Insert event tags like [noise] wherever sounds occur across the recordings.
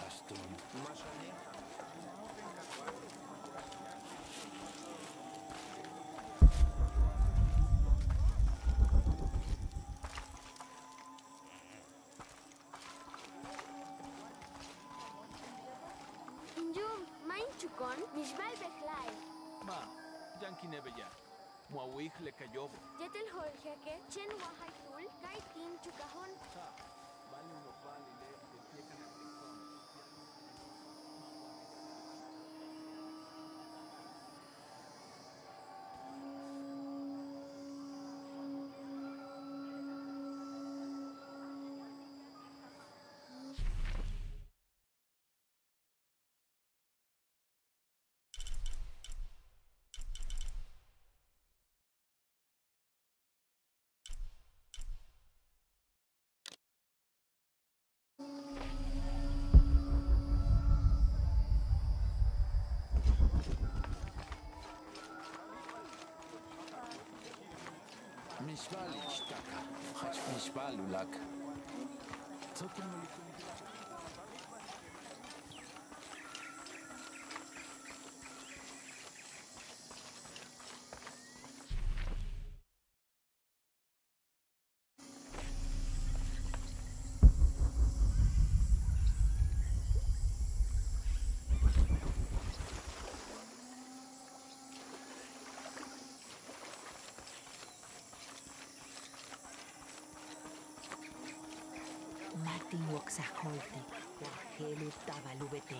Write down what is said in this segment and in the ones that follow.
Bastón. Más Chukon, Mishbal Ma, Yankee Nebeya. Muawig le cayó. Yetel Holgeke, Chen Wahaikul, Gaitin Chukahon. Nishbalulak. Teotihuaxajolte, Huajelu Tabalubete.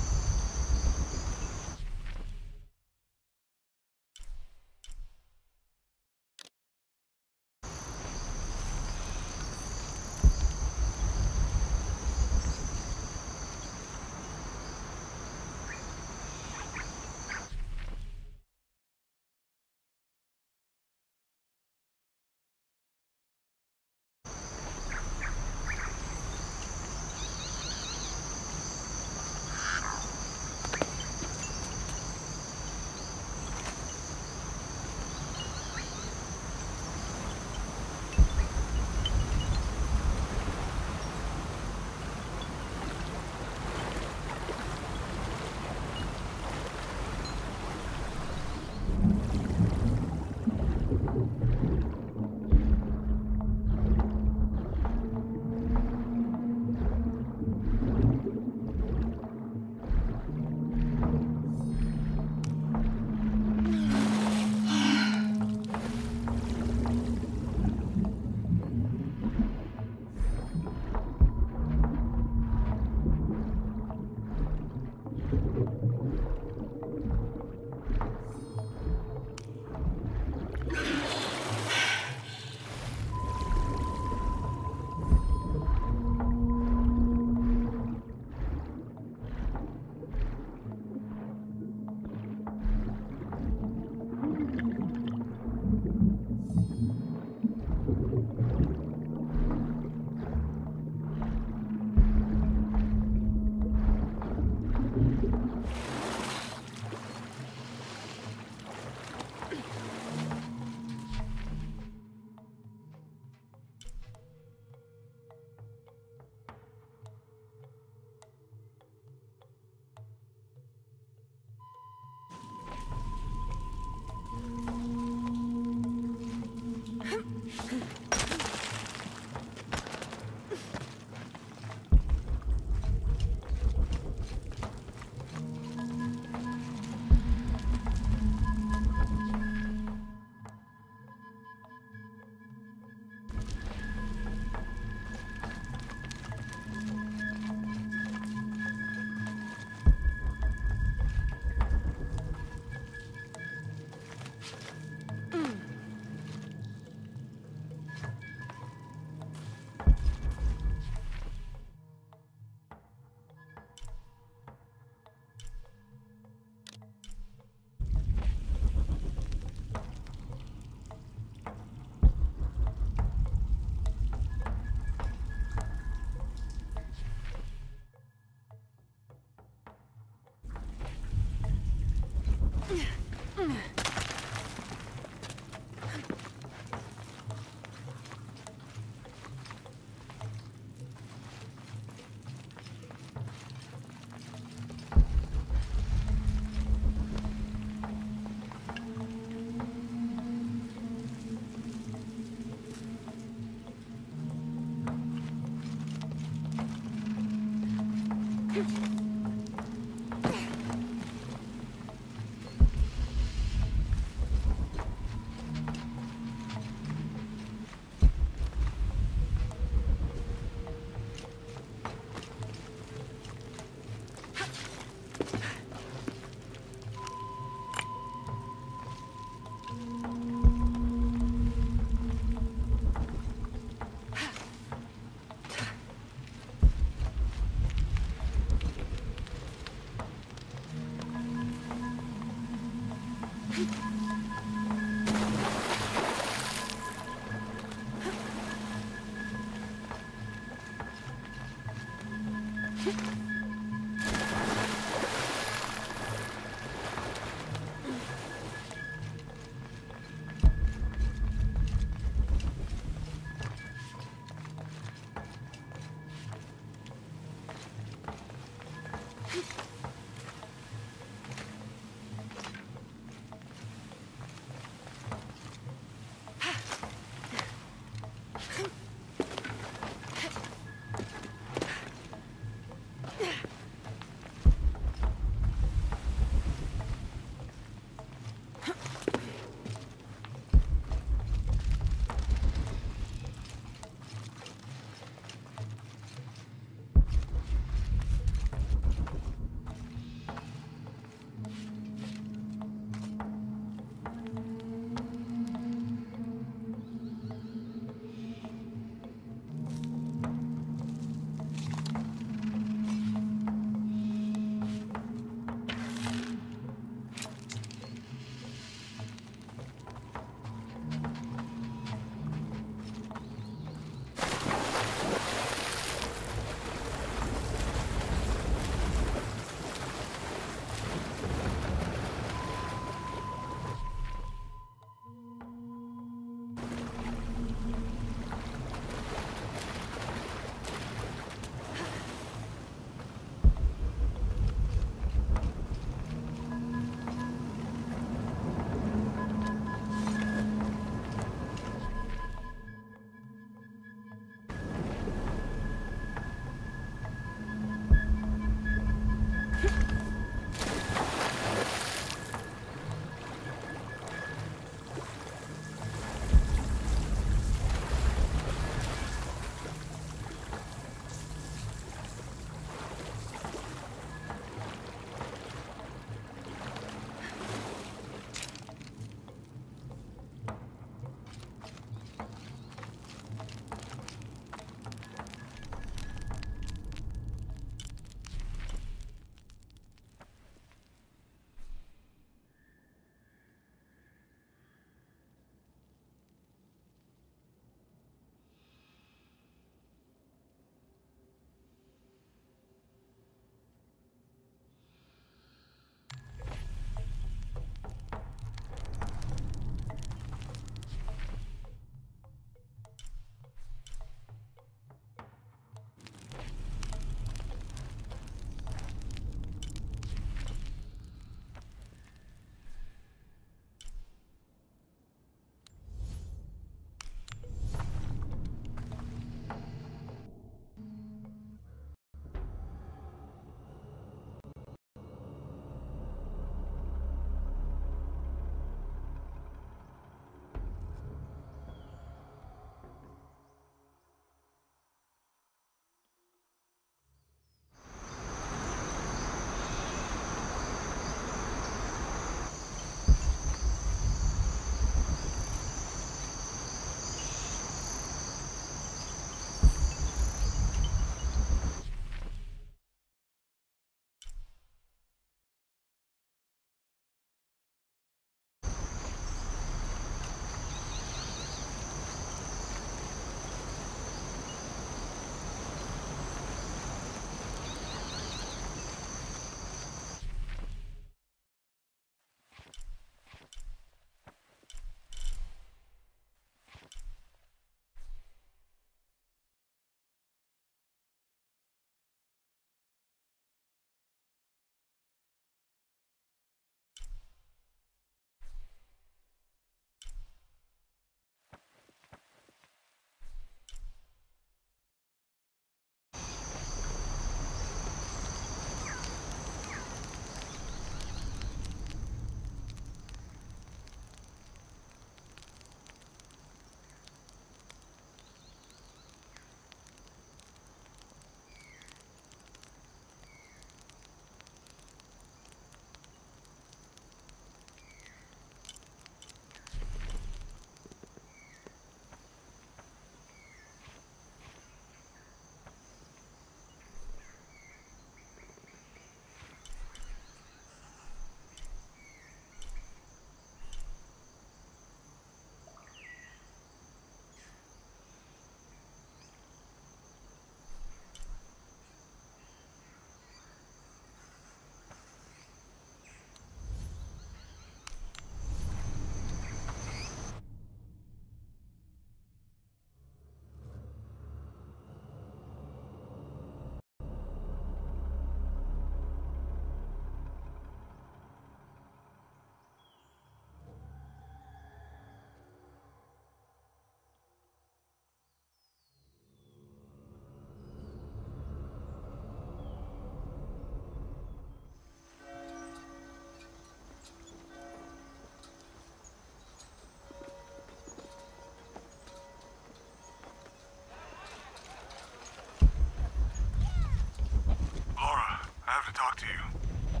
To talk to you.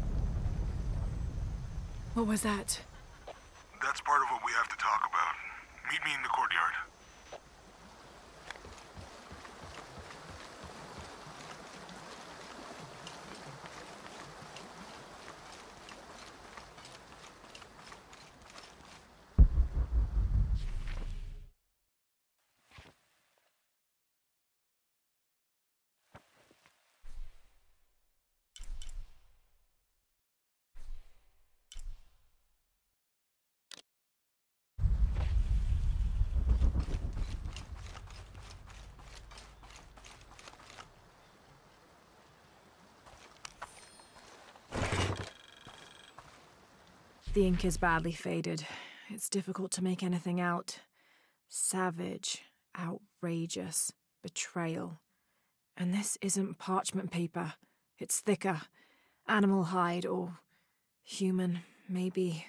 What was that? That's part of what we have to talk about. Meet me in the courtyard. The ink is badly faded. It's difficult to make anything out. Savage, outrageous, betrayal. And this isn't parchment paper. It's thicker. Animal hide or human, maybe.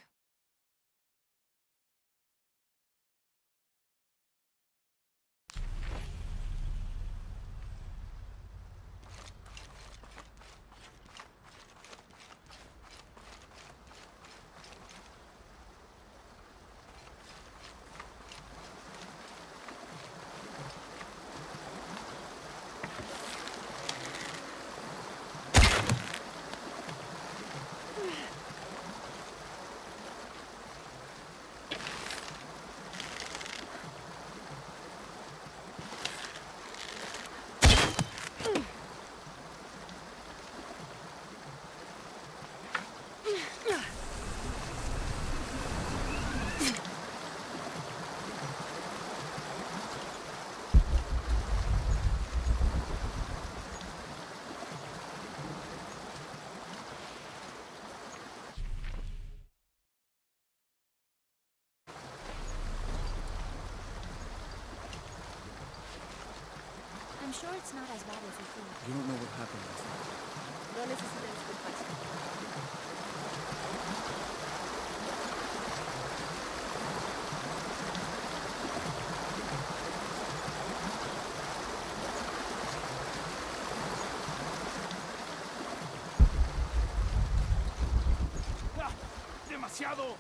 I'm sure it's not as bad as you think. You don't know what happened last night. No necesita disculparse. ¡Ah! ¡Demasiado!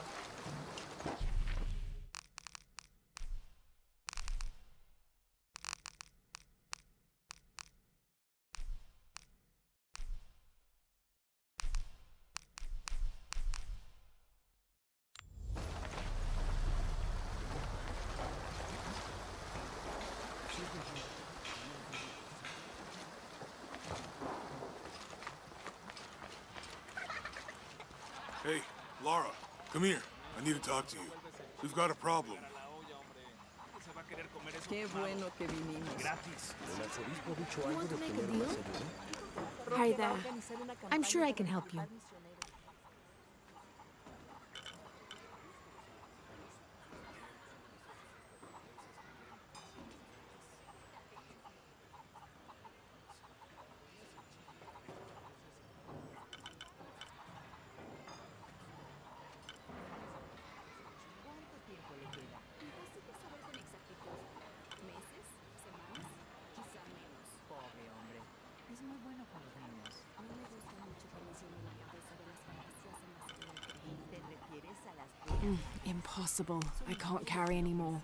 Hey, Lara, come here. I need to talk to you. We've got a problem. Se va a querer comer eso Qué bueno que vinimos. gratis. You want to make a deal? Hi there. I'm sure I can help you. Impossible. I can't carry que Manny.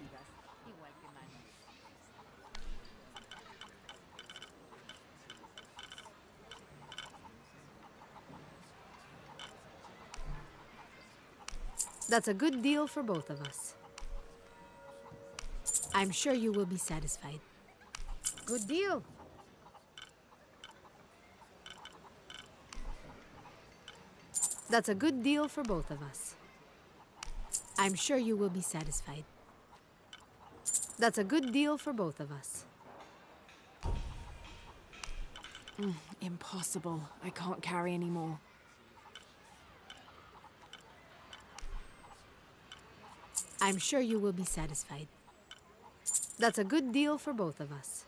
That's a good deal for both of us. I'm sure you will be satisfied. Good deal. That's a good deal for both of us. I'm sure you will be satisfied. That's a good deal for both of us. Mm, impossible. I can't carry anymore. I'm sure you will be satisfied. That's a good deal for both of us.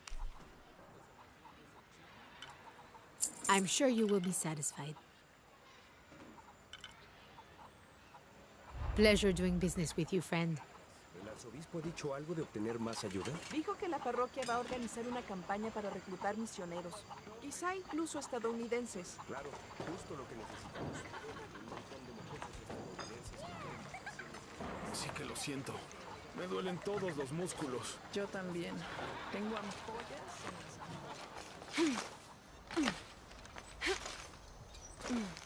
I'm sure you will be satisfied. Pleasure doing business with you, friend. arzobispo ha dicho algo de obtener más ayuda? Dijo que la parroquia va a organizar una campaña para reclutar misioneros, quizá incluso estadounidenses. Claro, justo lo que necesitamos. Un montón de mocosos estadounidenses que quieren Sí que lo siento. Me duelen todos los músculos. Yo también. Tengo ampollas [clears throat]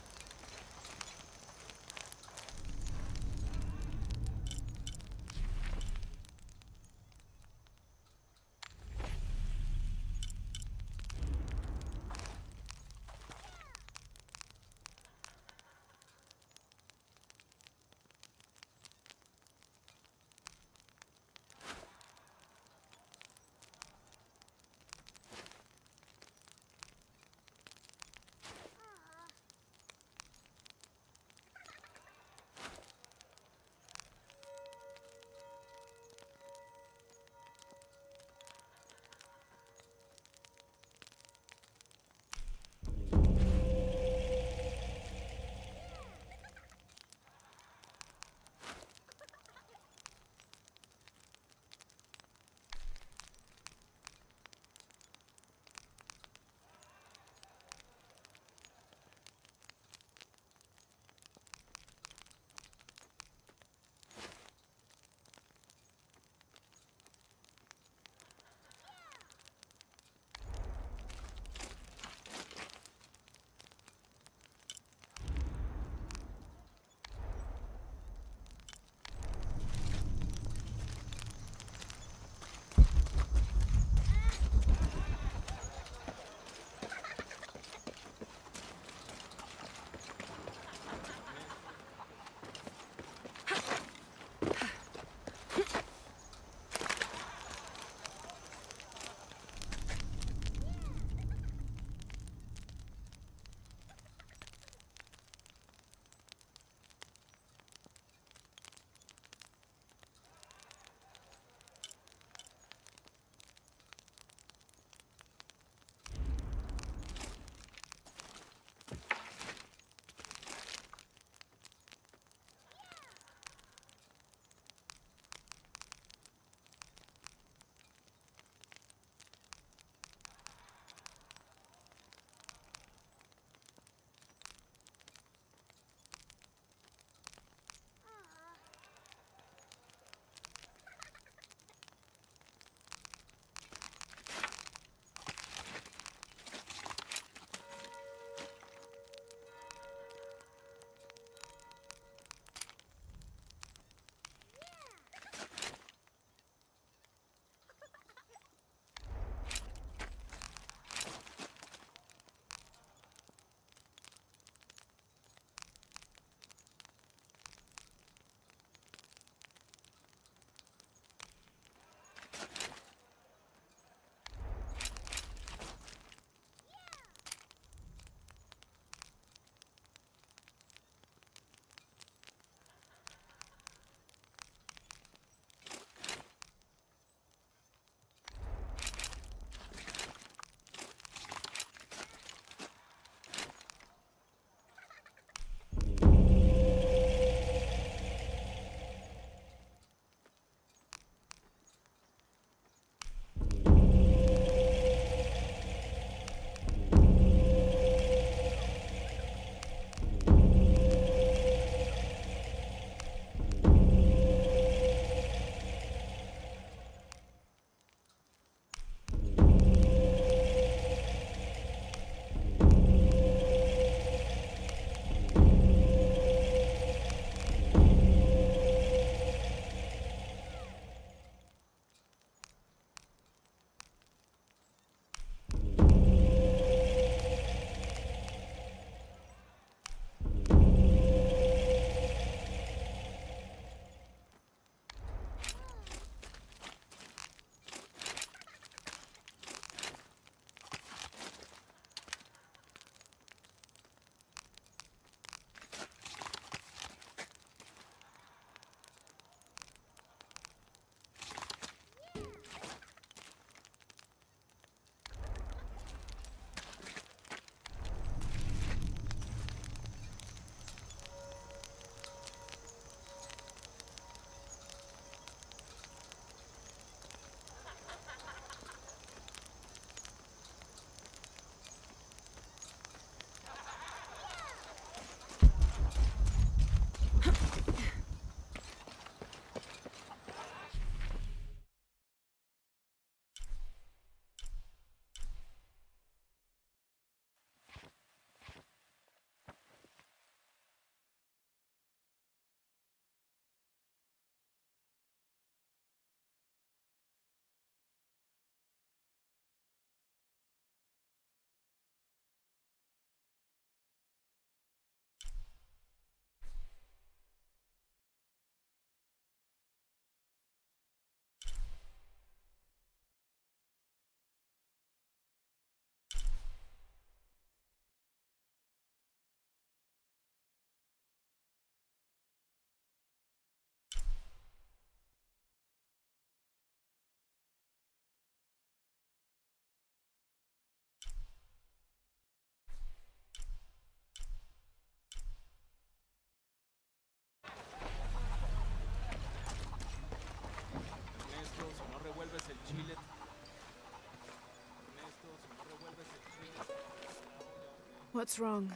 What's wrong?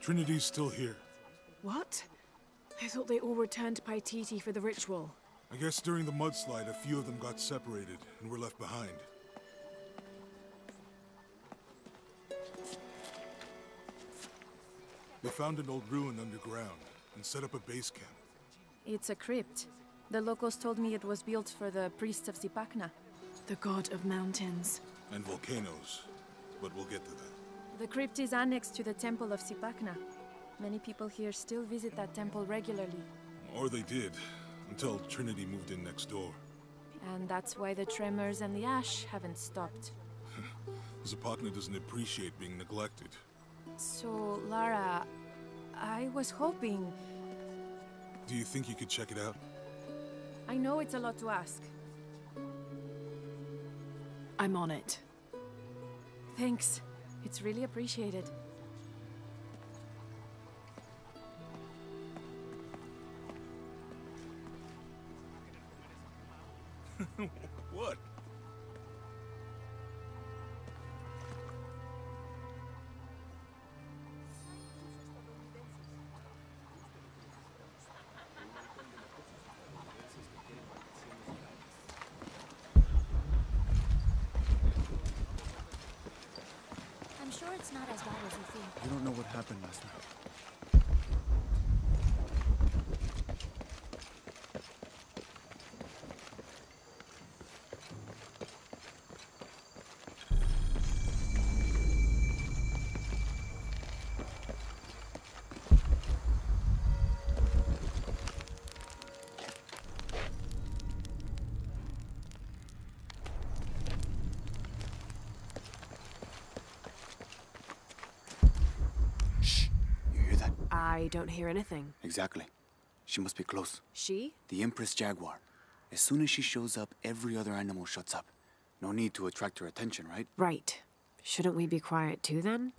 Trinity's still here. What? I thought they all returned to Paititi for the ritual. I guess during the mudslide, a few of them got separated and were left behind. They found an old ruin underground and set up a base camp. It's a crypt. The locals told me it was built for the priests of Zipacna. The god of mountains. And volcanoes. But we'll get to that. The crypt is annexed to the temple of Zipacna. Many people here still visit that temple regularly. Or they did, until Trinity moved in next door. And that's why the tremors and the ash haven't stopped. [laughs] Zipacna doesn't appreciate being neglected. So, Lara, I was hoping. Do you think you could check it out? I know it's a lot to ask. I'm on it. Thanks. It's really appreciated. Happened last night. I don't hear anything. Exactly. She must be close. She? The Empress Jaguar. As soon as she shows up, every other animal shuts up. No need to attract her attention, right? Right. Shouldn't we be quiet too then?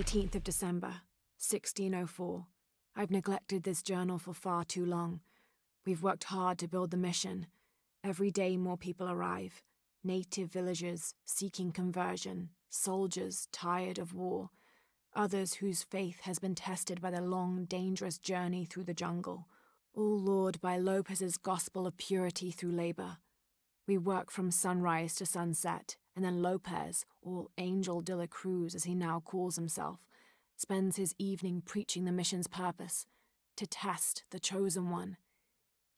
Eighteenth of December, 1604. I've neglected this journal for far too long. We've worked hard to build the mission. Every day more people arrive. Native villagers seeking conversion, soldiers tired of war, others whose faith has been tested by the long, dangerous journey through the jungle, all lured by Lopez's gospel of purity through labor. We work from sunrise to sunset, and then Lopez, or Angel de la Cruz as he now calls himself, spends his evening preaching the mission's purpose to test the chosen one.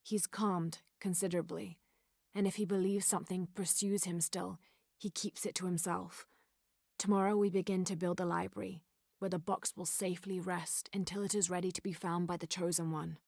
He's calmed considerably, and if he believes something pursues him still, he keeps it to himself. Tomorrow we begin to build a library, where the box will safely rest until it is ready to be found by the chosen one.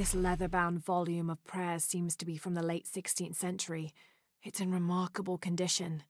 This leather bound volume of prayers seems to be from the late 16th century. It's in remarkable condition.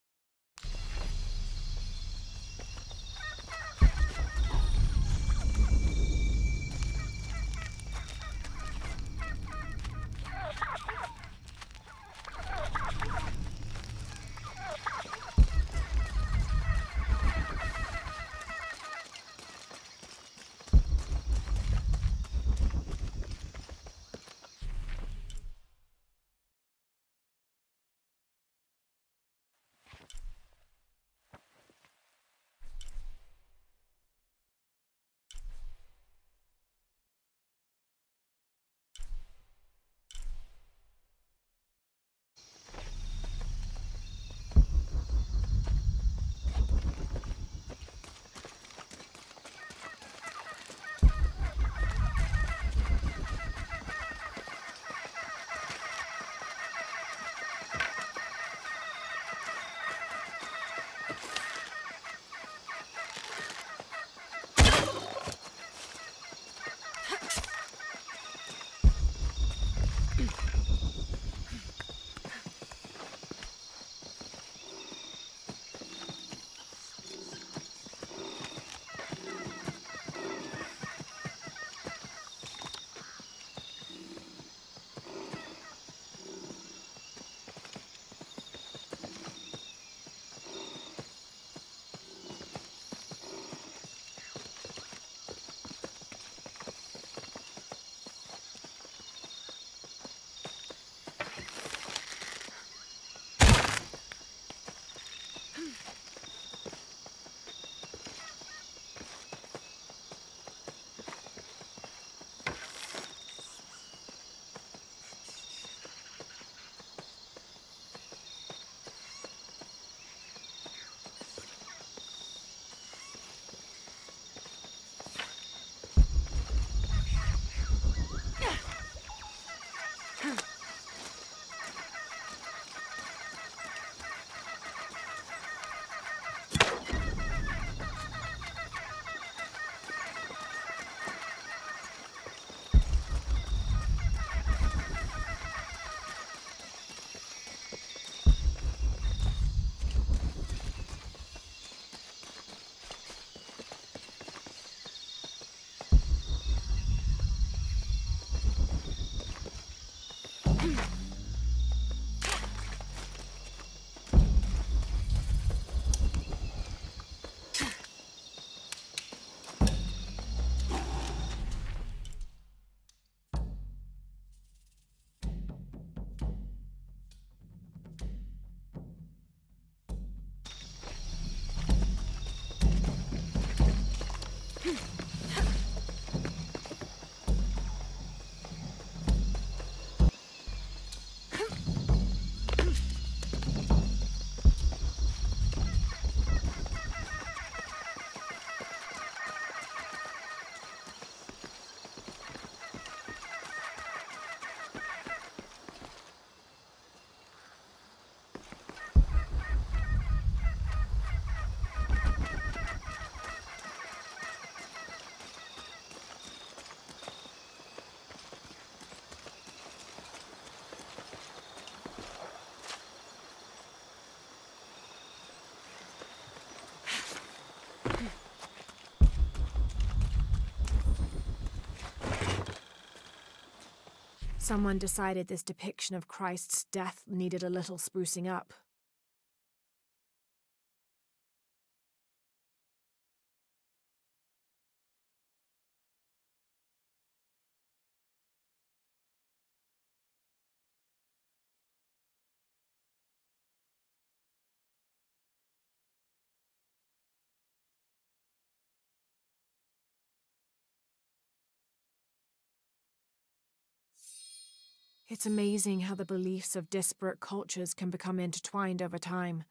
Hmm. Someone decided this depiction of Christ's death needed a little sprucing up. It's amazing how the beliefs of disparate cultures can become intertwined over time.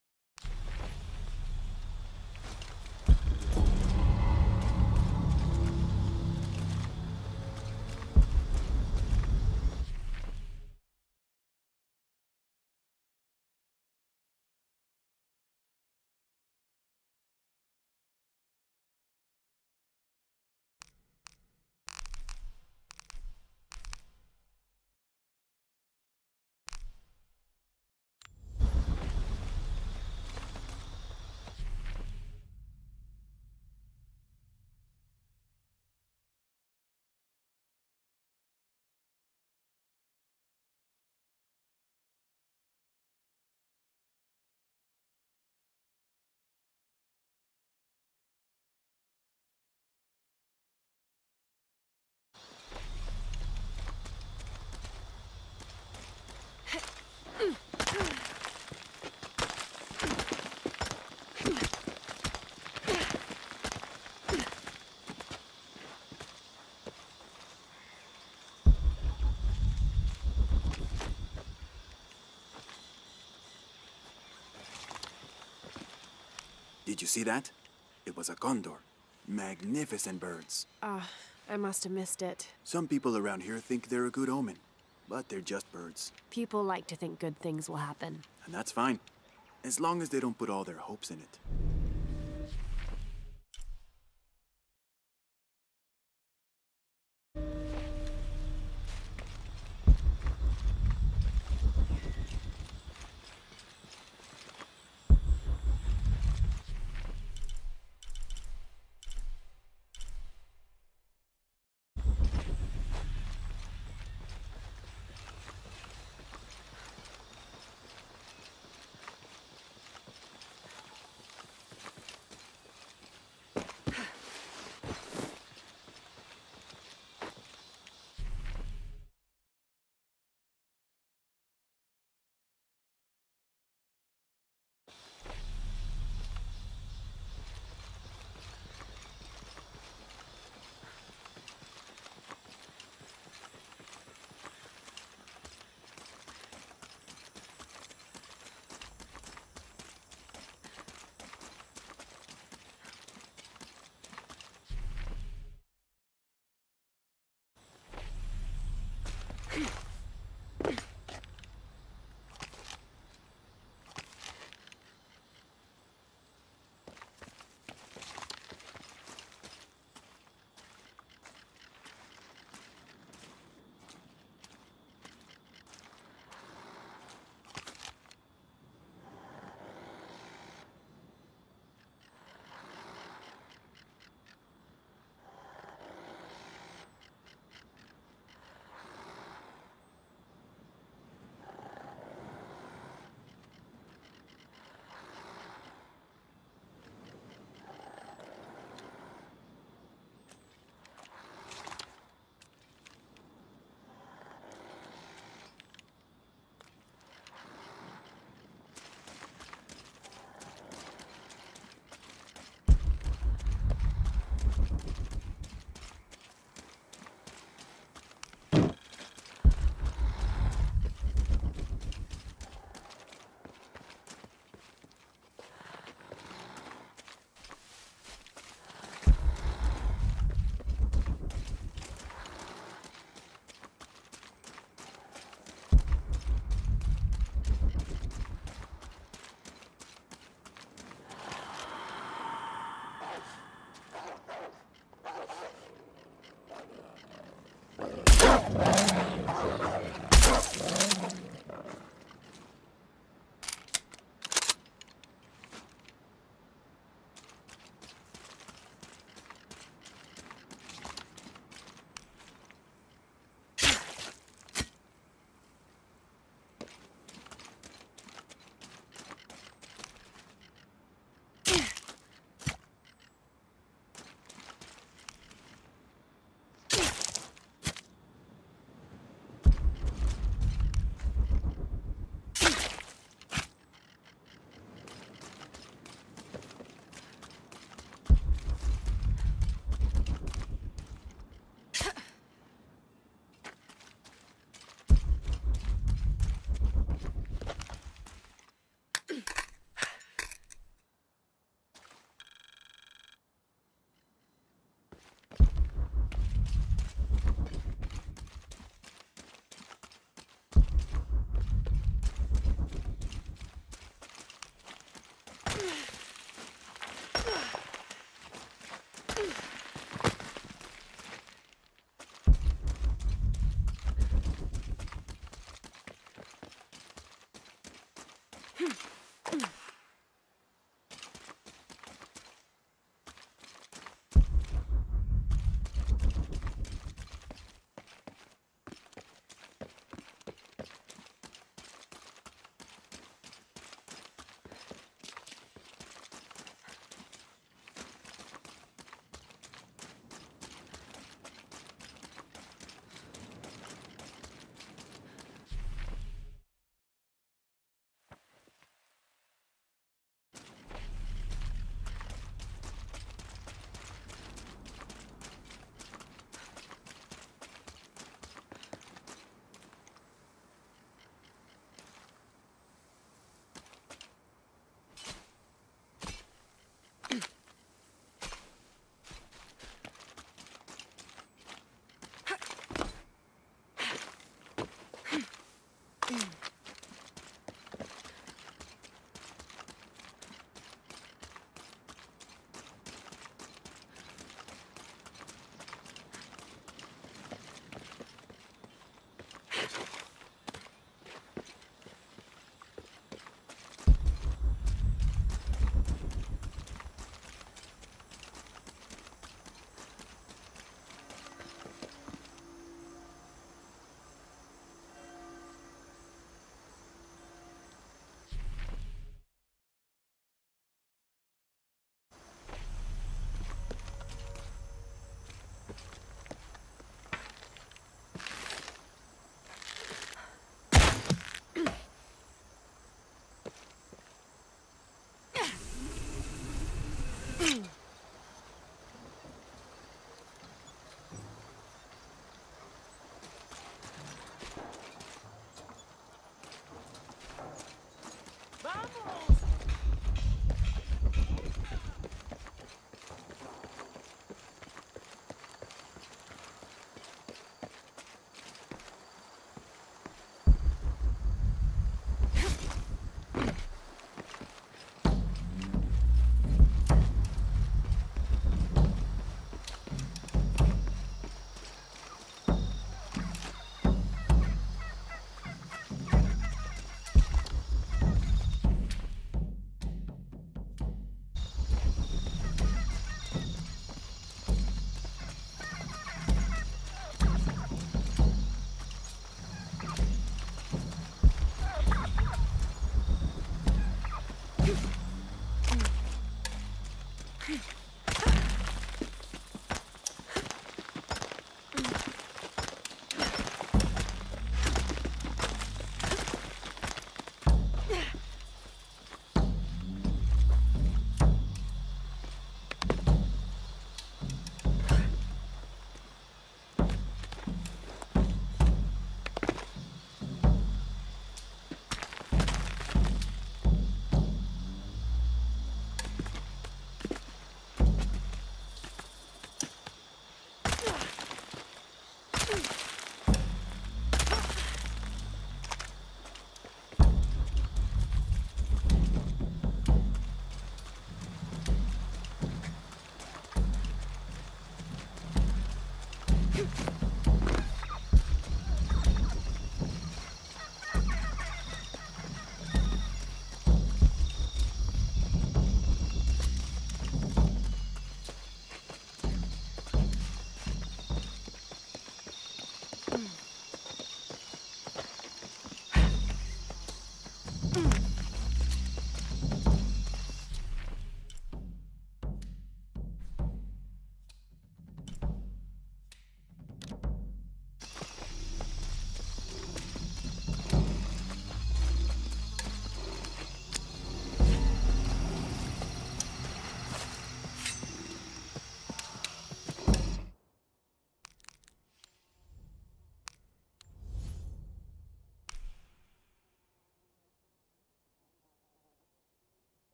Did you see that? It was a condor. Magnificent birds. Ah, I must have missed it. Some people around here think they're a good omen, but they're just birds. People like to think good things will happen. And that's fine, as long as they don't put all their hopes in it. Hmm.